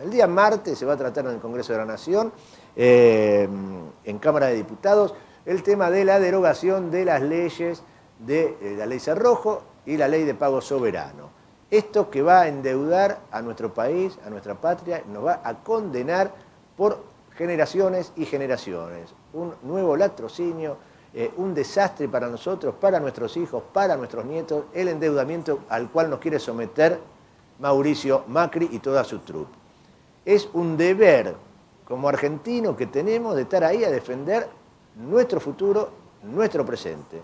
El día martes se va a tratar en el Congreso de la Nación, eh, en Cámara de Diputados, el tema de la derogación de las leyes de eh, la ley Cerrojo y la ley de pago soberano. Esto que va a endeudar a nuestro país, a nuestra patria, nos va a condenar por generaciones y generaciones. Un nuevo latrocinio, eh, un desastre para nosotros, para nuestros hijos, para nuestros nietos, el endeudamiento al cual nos quiere someter Mauricio Macri y toda su trupe es un deber como argentino que tenemos de estar ahí a defender nuestro futuro, nuestro presente.